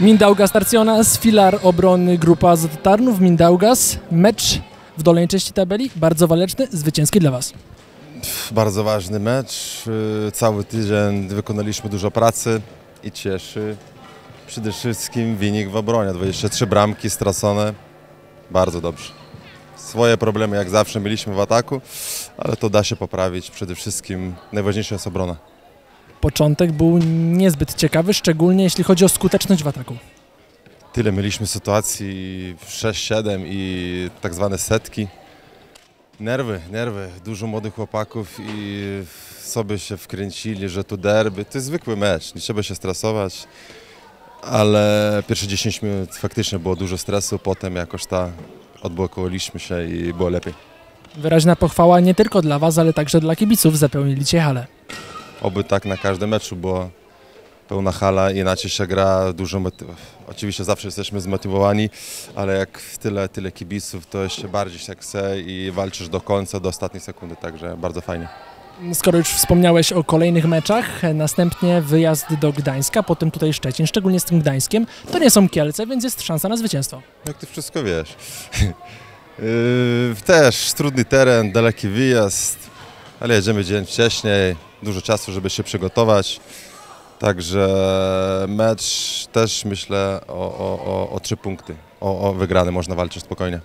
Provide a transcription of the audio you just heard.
Mindaugas Tarcionas, filar obrony grupa z Tarnów, Mindaugas. Mecz w dolnej części tabeli, bardzo waleczny, zwycięski dla Was. Bardzo ważny mecz. Y, Cały tydzień wykonaliśmy dużo pracy i cieszy. Przede wszystkim wynik w obronie. 23 bramki stracone. Bardzo dobrze. Swoje problemy jak zawsze mieliśmy w ataku, ale to da się poprawić. Przede wszystkim najważniejsza jest obrona. Początek był niezbyt ciekawy, szczególnie jeśli chodzi o skuteczność w ataku. Tyle mieliśmy sytuacji 6-7 i tak zwane setki. Nerwy, nerwy. Dużo młodych chłopaków i sobie się wkręcili, że tu derby. To jest zwykły mecz, nie trzeba się stresować. Ale pierwsze 10 minut faktycznie było dużo stresu, potem jakoś ta odblokowaliśmy się i było lepiej. Wyraźna pochwała nie tylko dla Was, ale także dla kibiców zapełniliście halę. Oby tak na każdym meczu było pełna hala, inaczej się gra, dużo moty- Oczywiście zawsze jesteśmy zmotywowani, ale jak tyle, tyle kibiców, to jeszcze bardziej się chce i walczysz do końca, do ostatniej sekundy, także bardzo fajnie. Skoro już wspomniałeś o kolejnych meczach, następnie wyjazd do Gdańska, potem tutaj Szczecin, szczególnie z tym Gdańskiem. To nie są Kielce, więc jest szansa na zwycięstwo. Jak ty wszystko wiesz. Yy, też trudny teren, daleki wyjazd, ale jedziemy dzień wcześniej, dużo czasu, żeby się przygotować. Także mecz też myślę o, o, o, o trzy punkty. O, o wygrany można walczyć spokojnie.